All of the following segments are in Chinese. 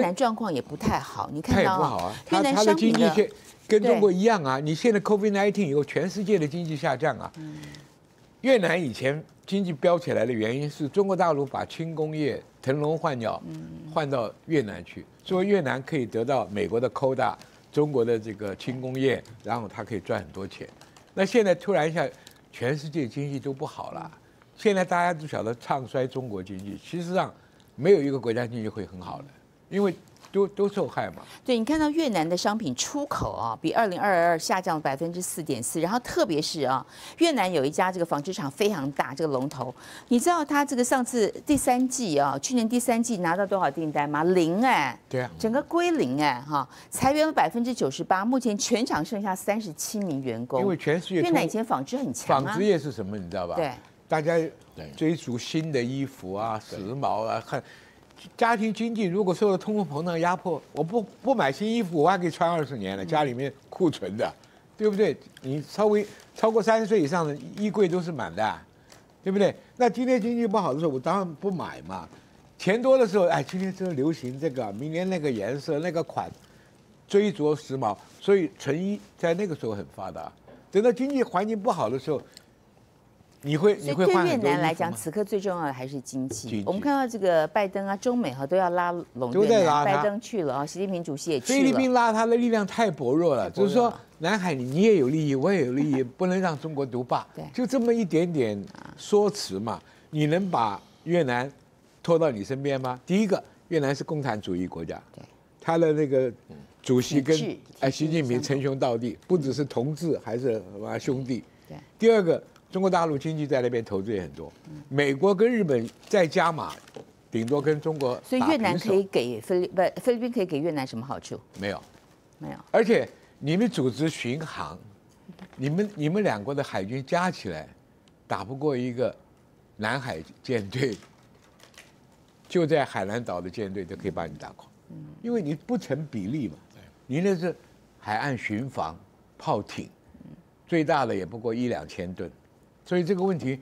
南状况也不太好，你看到也不好啊，越南的商品的经济现跟中国一样啊。你现在 COVID-19 以后，全世界的经济下降啊。嗯越南以前经济飙起来的原因是中国大陆把轻工业腾笼换鸟，嗯换到越南去，所以越南可以得到美国的 quota，中国的这个轻工业，然后它可以赚很多钱。那现在突然一下，全世界经济都不好了，现在大家都晓得唱衰中国经济，其实上没有一个国家经济会很好的，因为都都受害嘛。对你看到越南的商品出口啊，比二零二二下降百分之四点四，然后特别是啊，越南有一家这个纺织厂非常大，这个龙头，你知道它这个上次第三季啊，去年第三季拿到多少订单吗？零哎，对啊，整个归零哎哈，裁员了百分之九十八，目前全厂剩下三十七名员工。因为全世界越南以前纺织很强啊纺织，业是什么，你知道吧？对，大家追逐新的衣服啊、时髦啊，看家庭经济如果受到通货膨胀压迫，我不不买新衣服，我还可以穿二十年了，家里面库存的，对不对？你稍微超过三十岁以上的衣柜都是满的，对不对？那今天经济不好的时候，我当然不买嘛。钱多的时候，哎，今天这个流行这个，明年那个颜色、那个款，追逐时髦，所以成衣在那个时候很发达。等到经济环境不好的时候，你会所以对你会换越南来讲，此刻最重要的还是经济。我们看到这个拜登啊、中美哈都要拉拢都越南，在拉拜登去了啊，习近平主席也去了。菲律宾拉他的力量太薄弱了，薄弱了就是说南海你你也有利益，我也有利益，不能让中国独霸 对，就这么一点点说辞嘛，你能把越南拖到你身边吗？第一个，越南是共产主义国家，对，他的那个主席跟哎习近平称兄道弟，不只是同志，还是什么兄弟。对第二个，中国大陆经济在那边投资也很多，美国跟日本再加码，顶多跟中国所以越南可以给菲律不菲律宾可以给越南什么好处？没有？没有。而且你们组织巡航，你们你们两国的海军加起来，打不过一个南海舰队，就在海南岛的舰队都可以把你打垮，因为你不成比例嘛。你那是海岸巡防炮艇，最大的也不过一两千吨，所以这个问题。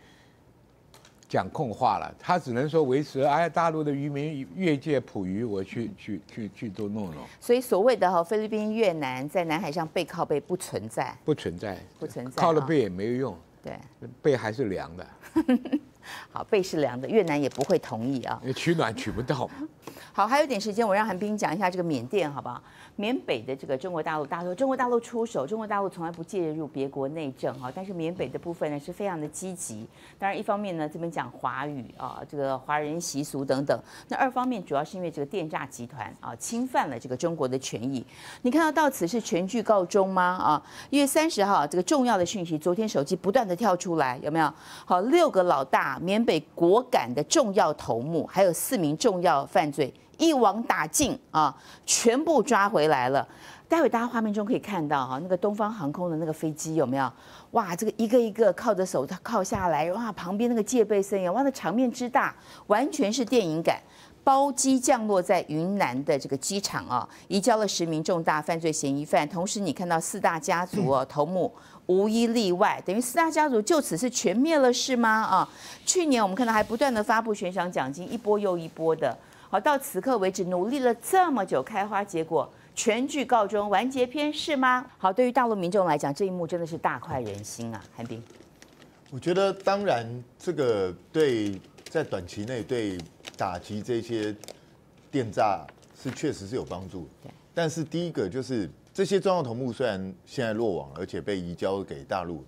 讲空话了，他只能说维持哎，大陆的渔民越界捕鱼，我去去去去都弄弄，所以所谓的哈菲律宾、越南在南海上背靠背不存在，不存在，不存在啊靠了背也没有用，对，背还是凉的，好背是凉的，越南也不会同意啊。取暖取不到嘛。好，还有点时间，我让韩冰讲一下这个缅甸，好不好？缅北的这个中国大陆，大陆中国大陆出手，中国大陆从来不介入别国内政哈，但是缅北的部分呢是非常的积极。当然，一方面呢这边讲华语啊，这个华人习俗等等；那二方面主要是因为这个电诈集团啊侵犯了这个中国的权益。你看到到此是全剧告终吗？啊，一月三十号这个重要的讯息，昨天手机不断的跳出来，有没有？好，六个老大，缅北果敢的重要头目，还有四名重要犯罪。一网打尽啊，全部抓回来了。待会大家画面中可以看到哈，那个东方航空的那个飞机有没有？哇，这个一个一个靠着手套靠下来，哇，旁边那个戒备森严，哇，那场面之大，完全是电影感。包机降落在云南的这个机场啊，移交了十名重大犯罪嫌疑犯，同时你看到四大家族哦，头目无一例外，等于四大家族就此是全灭了是吗？啊，去年我们看到还不断的发布悬赏奖金，一波又一波的。好，到此刻为止，努力了这么久，开花结果，全剧告终，完结篇是吗？好，对于大陆民众来讲，这一幕真的是大快人心啊！韩冰，我觉得当然这个对在短期内对打击这些电诈是确实是有帮助。但是第一个就是这些重要头目虽然现在落网，而且被移交给大陆，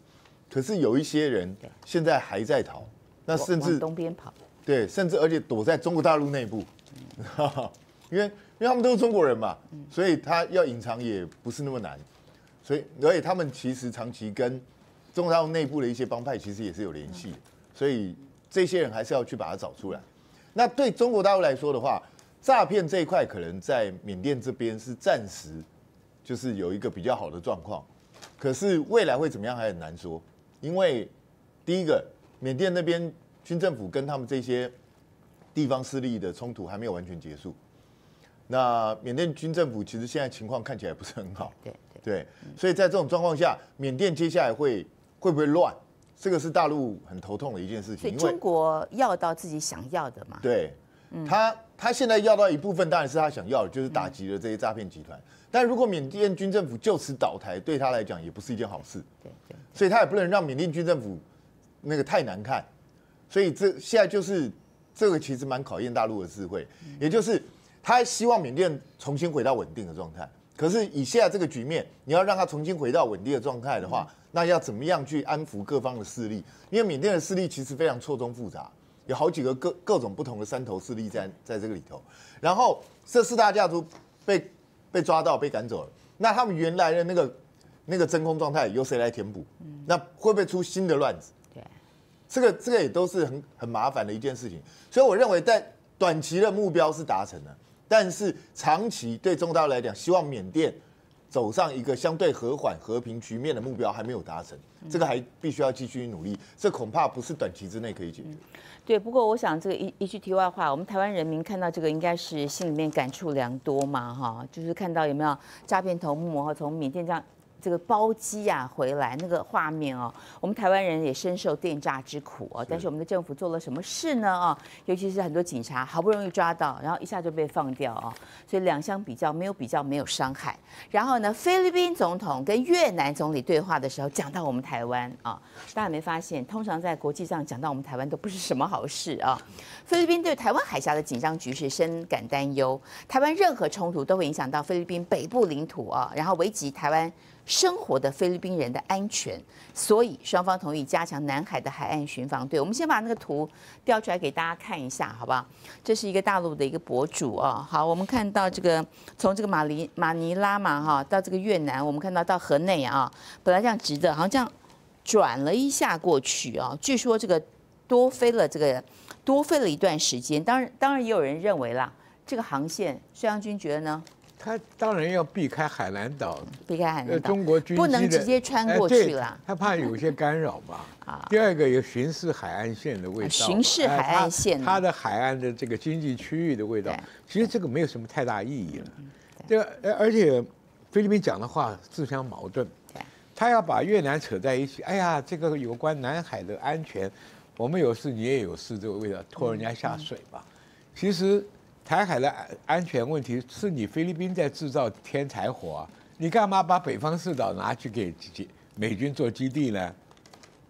可是有一些人对。现在还在逃，那甚至东边跑，对，甚至而且躲在中国大陆内部，因为因为他们都是中国人嘛，所以他要隐藏也不是那么难，所以而且他们其实长期跟中国大陆内部的一些帮派其实也是有联系，所以这些人还是要去把它找出来。那对中国大陆来说的话，诈骗这一块可能在缅甸这边是暂时就是有一个比较好的状况，可是未来会怎么样还很难说，因为第一个缅甸那边军政府跟他们这些地方势力的冲突还没有完全结束。那缅甸军政府其实现在情况看起来不是很好，对对。所以在这种状况下，缅甸接下来会会不会乱？这个是大陆很头痛的一件事情，所以中国要到自己想要的嘛？对他他现在要到一部分，当然是他想要的，就是打击了这些诈骗集团。但如果缅甸军政府就此倒台，对他来讲也不是一件好事。对对，所以他也不能让缅甸军政府那个太难看。所以这现在就是这个其实蛮考验大陆的智慧，也就是他希望缅甸重新回到稳定的状态。可是以现在这个局面，你要让他重新回到稳定的状态的话，那要怎么样去安抚各方的势力？因为缅甸的势力其实非常错综复杂，有好几个各各种不同的山头势力在在这个里头。然后这四大家族被被抓到被赶走了，那他们原来的那个那个真空状态由谁来填补？那会不会出新的乱子？对，这个这个也都是很很麻烦的一件事情。所以我认为在短期的目标是达成了。但是长期对中国大陆来讲，希望缅甸走上一个相对和缓、和平局面的目标还没有达成，这个还必须要继续努力，这恐怕不是短期之内可以解决。对，不过我想这个一一句题外话，我们台湾人民看到这个应该是心里面感触良多嘛，哈，就是看到有没有诈骗头目哈从缅甸这样。这个包机啊回来那个画面哦，我们台湾人也深受电诈之苦哦。但是我们的政府做了什么事呢？啊，尤其是很多警察好不容易抓到，然后一下就被放掉哦。所以两相比较，没有比较没有伤害。然后呢，菲律宾总统跟越南总理对话的时候，讲到我们台湾啊，大家没发现？通常在国际上讲到我们台湾都不是什么好事啊。菲律宾对台湾海峡的紧张局势深感担忧，台湾任何冲突都会影响到菲律宾北部领土啊，然后危及台湾。生活的菲律宾人的安全，所以双方同意加强南海的海岸巡防队。我们先把那个图调出来给大家看一下，好不好？这是一个大陆的一个博主啊。好，我们看到这个从这个马尼马尼拉嘛哈，到这个越南，我们看到到河内啊，本来这样直的，好像这样转了一下过去啊。据说这个多飞了这个多飞了一段时间。当然，当然也有人认为啦，这个航线，孙杨军觉得呢？他当然要避开海南岛，避开海南岛，中国军不能直接穿过去了。他怕有些干扰嘛。啊。第二个有巡视海岸线的味道。巡视海岸线。它的海岸的这个经济区域的味道，其实这个没有什么太大意义了。对，而且菲律宾讲的话自相矛盾。他要把越南扯在一起，哎呀，这个有关南海的安全，我们有事你也有事，这个味道拖人家下水吧。其实。台海的安安全问题是你菲律宾在制造天才火啊！你干嘛把北方四岛拿去给美军做基地呢？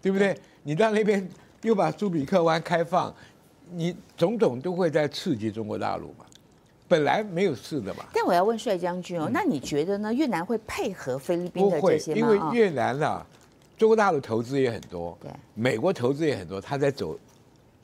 对不对？你到那边又把朱比克湾开放，你种种都会在刺激中国大陆嘛？本来没有事的嘛。但我要问帅将军哦，那你觉得呢？越南会配合菲律宾的这些吗？因为越南啊，中国大陆投资也很多，对，美国投资也很多，他在走。